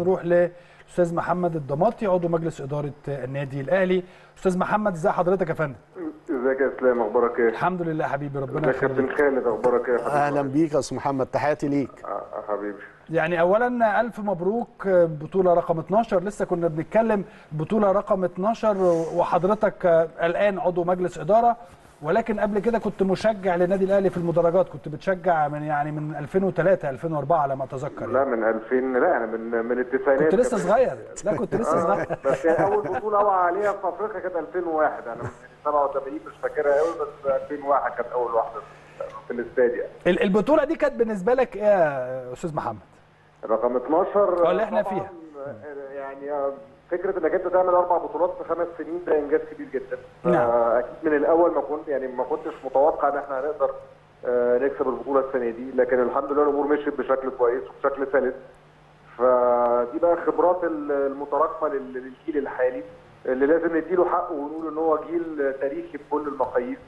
نروح للاستاذ محمد الضماطي عضو مجلس إدارة النادي الأهلي. أستاذ محمد ازي حضرتك يا فندم؟ إزيك يا إسلام؟ أخبارك إيه؟ الحمد لله حبيبي ربنا يا كابتن يخليك. خالد أخبارك إيه يا حبيبي؟ أهلا بيك يا أستاذ محمد تحياتي ليك. آه، حبيبي. يعني اولا ألف مبروك بطولة رقم 12 لسه كنا بنتكلم بطولة رقم 12 وحضرتك الآن عضو مجلس إدارة. ولكن قبل كده كنت مشجع للنادي الأهلي في المدرجات كنت بتشجع من يعني من 2003 2004 على ما اتذكر لا يعني. من 2000 لا أنا من من التسعينات كنت لسه. صغير لا كنت لسه آه، صغير بس يعني أول بطولة اوعى عليها في أفريقيا كانت 2001 أنا من 87 مش فاكرها قوي بس 2001 كانت أول واحدة في الاستاد يعني ال- البطولة دي كانت بالنسبة لك إيه يا أستاذ محمد رقم 12 آه، اللي إحنا فيها. يعني فكرة إنك أنت تعمل أربع بطولات في خمس سنين ده إنجاز كبير جدا. نعم. أكيد من الأول ما كنت يعني ما كنتش متوقع إن إحنا هنقدر آه، نكسب البطولة السنة دي. لكن الحمد لله الأمور مشيت بشكل كويس وبشكل سلس. فدي بقى خبرات ال- المتراكمة لل- للجيل الحالي اللي لازم نديله حقه ونقول إن هو جيل تاريخي بكل المقاييس.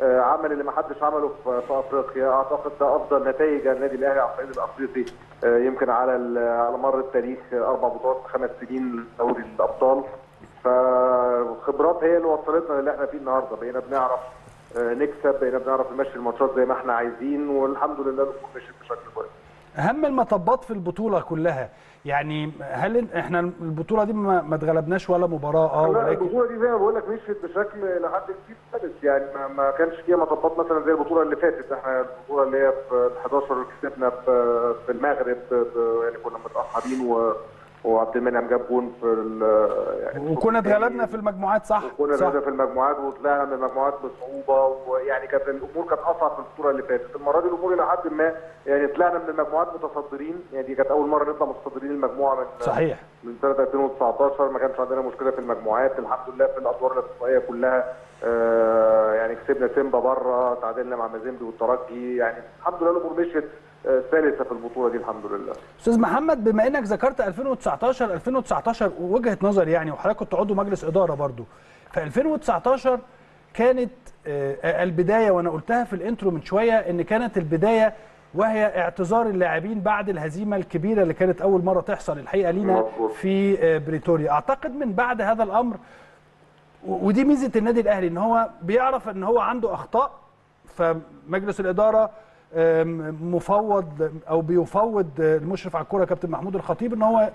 عمل اللي ما حدش عمله في افريقيا. اعتقد ده افضل نتائج النادي الاهلي على الصعيد الافريقي. آه، يمكن على على مر التاريخ آه، أربع بطولات خمس سنين دوري الابطال. فالخبرات هي اللي وصلتنا للي إحنا فيه النهارده. بقينا بنعرف آه، نكسب بقينا بنعرف نمشي الماتشات زي ما إحنا عايزين والحمد لله الأمور مشيت بشكل كويس. اهم المطبات في البطولة كلها. يعني هل إحنا البطولة دي ما اتغلبناش ولا مباراة آه ولكن البطولة دي زي ما بقول لك مشيت بشكل لحد كبير سلس يعني ما, ما كانش فيها مطبات مثلا زي البطولة اللي فاتت. إحنا البطولة اللي هي في 11 كسبنا في المغرب يعني كنا متأخرين و وعبد المنعم جاب جون في يعني وكنا. اتغلبنا في المجموعات صح؟ وكنا نازل في المجموعات وطلعنا من المجموعات بصعوبة ويعني كانت الأمور كانت أصعب في البطوله اللي فاتت، المرة دي الأمور إلى حد ما يعني طلعنا من المجموعات متصدرين. يعني دي كانت أول مرة نطلع متصدرين المجموعة من صحيح. من سنة 2019 ما كانش عندنا مشكلة في المجموعات. الحمد لله في الأدوار الاقصائيه كلها آه يعني كسبنا سيمبا بره تعادلنا مع مازيمبي والترجي. يعني الحمد لله الأمور مشيت سلسة في البطولة دي الحمد لله. أستاذ محمد بما إنك ذكرت 2019 2019 وجهة نظر يعني وحضرتك كنت عضو مجلس إدارة برضو ف 2019 كانت آه، البداية وأنا قلتها في الإنترو من شوية إن كانت البداية وهي اعتذار اللاعبين بعد الهزيمة الكبيرة اللي كانت أول مرة تحصل الحقيقة لينا. في آه، بريتوريا أعتقد من بعد هذا الأمر ودي ميزة النادي الأهلي إن هو بيعرف إن هو عنده أخطاء فمجلس الإدارة مفوض أو بيفوض المشرف على الكوره كابتن محمود الخطيب إن هو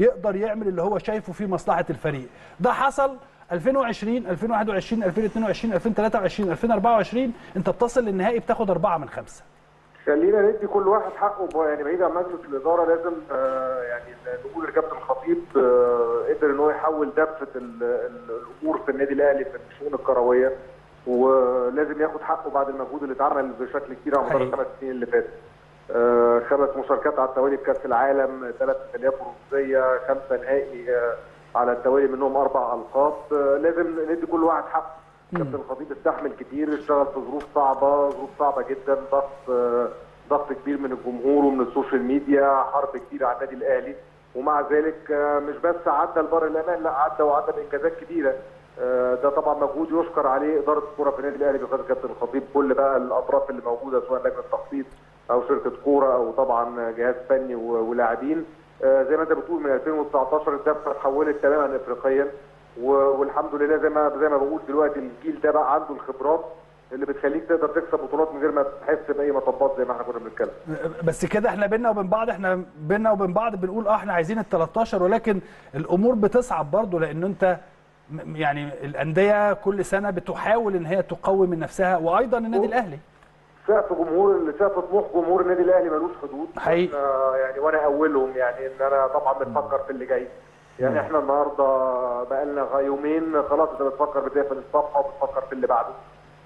يقدر يعمل اللي هو شايفه في مصلحة الفريق ده حصل 2020 2021 2022 2023 2024 انت بتصل للنهائي بتاخد أربعة من خمسة خلينا ندي كل واحد حقه يعني بعيد عن مجلس الإدارة لازم آه، يعني نقول الكابتن خطيب آه، قدر إن هو يحول دفة ال- ال- الأمور في النادي الأهلي في الشؤون الكروية ولازم ياخد حقه بعد المجهود اللي اتعمل بشكل كبير على مدار. الخمس سنين اللي فاتت. آه، خمس مشاركات على التوالي في كأس العالم، ثلاث ميداليات برونزيه، خمسة نهائي آه، على التوالي منهم أربع ألقاب، آه، لازم ندي كل واحد حقه. كابتن الخطيب استحمل كتير اشتغل في ظروف صعبة ظروف صعبة جدا ضغط ضغط كبير من الجمهور ومن ال social media حرب كبيره على النادي الأهلي. ومع ذلك مش بس عدى لبر الأمان لا عدى وعدى بإنجازات كبيرة. ده طبعا مجهود يشكر عليه إدارة الكورة في النادي الأهلي بقياده كابتن الخطيب كل بقى الأطراف اللي موجودة سواء لجنة تخطيط أو شركة كورة أو طبعا جهاز فني ولاعبين. آه، زي ما أنت بتقول من 2019 الدفه اتحولت تماما افريقيا. والحمد لله زي ما زي ما بقول دلوقتي الجيل ده بقى عنده الخبرات اللي بتخليك تقدر تكسب بطولات من غير ما تحس بأي مطبات زي ما إحنا كنا بنتكلم. بس كده إحنا بينا وبين بعض إحنا بينا وبين بعض بنقول آه إحنا عايزين ال 13 ولكن الأمور بتصعب برضه لأن أنت يعني الأندية كل سنة بتحاول إن هي تقوي من نفسها وأيضا النادي الأهلي. سقف جمهور سقف طموح جمهور النادي الأهلي ملوش حدود. حقيقي. يعني وأنا أولهم يعني إن أنا طبعا بنفكر في اللي جاي. يعني إحنا النهارده بقى لنا يومين خلاص أنت بتفكر بتقفل الصفحه وبتفكر في اللي بعده.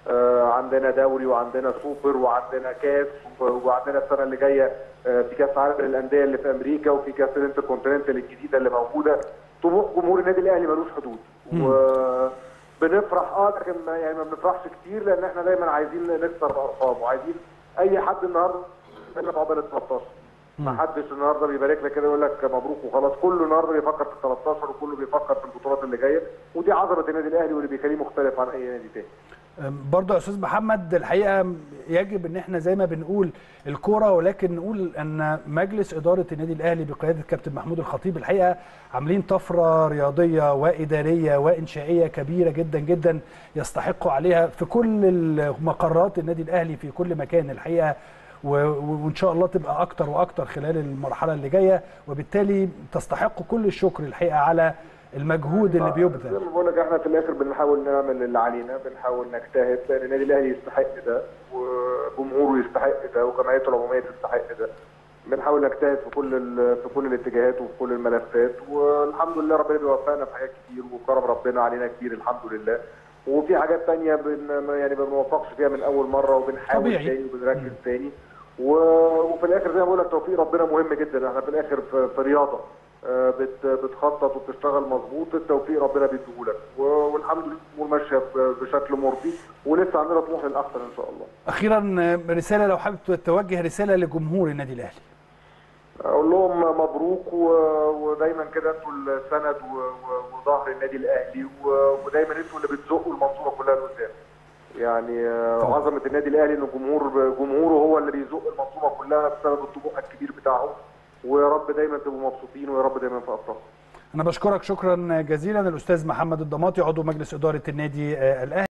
آه عندنا دوري وعندنا سوبر وعندنا كاس و- وعندنا السنة اللي جاية آه في كأس عالم للانديه اللي في أمريكا وفي كأس الانتركونتيننتال الجديدة اللي موجودة. طموح جمهور النادي الأهلي ملوش حدود. وبنفرح آه لكن ما- يعني ما بنفرحش كتير لأن إحنا دايما عايزين نكسر الارقام وعايزين أي حد النهارده يبقى عقبال ال 13 ما حدش النهارده بيبارك لك كده يقول لك مبروك وخلاص. كله النهارده بيفكر في ال 13 وكله بيفكر في البطولات اللي جاية ودي عظمة النادي الأهلي واللي بيخليه مختلف عن أي نادي تاني. برضه يا أستاذ محمد الحقيقة يجب إن إحنا زي ما بنقول الكورة ولكن نقول إن مجلس إدارة النادي الأهلي بقيادة الكابتن محمود الخطيب الحقيقة عاملين طفرة رياضية وإدارية وإنشائية كبيرة جدا جدا يستحقوا عليها في كل مقرات النادي الأهلي في كل مكان الحقيقة وإن شاء الله تبقى أكتر وأكتر خلال المرحلة اللي جاية. وبالتالي تستحق كل الشكر الحقيقة على المجهود اللي بيبذل. زي ما بقول لك إحنا في الآخر بنحاول نعمل اللي علينا بنحاول نجتهد لأن النادي الأهلي يستحق ده وجمهوره يستحق ده وجمعيته العمومية تستحق ده. بنحاول نجتهد في كل في كل الاتجاهات وفي كل الملفات والحمد لله ربنا بيوفقنا في حاجات كتير وكرم ربنا علينا كتير الحمد لله. وفي حاجات تانية بن يعني ما بنوفقش فيها من أول مرة وبنحاول طبيعي. تاني وبنركز تاني. و... وفي الآخر زي ما بقول لك توفيق ربنا مهم جدا. إحنا في الآخر في, في رياضة. بتخطط وبتشتغل مظبوط التوفيق ربنا بيديهولك و... والحمد لله الأمور ماشية بشكل مرضي ولسه عندنا طموح للأحسن إن شاء الله أخيرا رسالة لو حابب توجه رسالة لجمهور النادي الأهلي أقول لهم مبروك. ودايما كده أنتوا السند. وظهر النادي الأهلي. ودايما أنتوا اللي بتزقوا المنصورة كلها لقدام يعني آه،. عظمة النادي الأهلي إن الجمهور جمهوره هو اللي بيزق المنصورة كلها بسبب الطموح الكبير بتاعهم ويا رب دايما تبقوا مبسوطين ويا رب دايما في أفراح. أنا بشكرك شكرا جزيلا الأستاذ محمد الضماطي عضو مجلس إدارة النادي آه، الأهلي.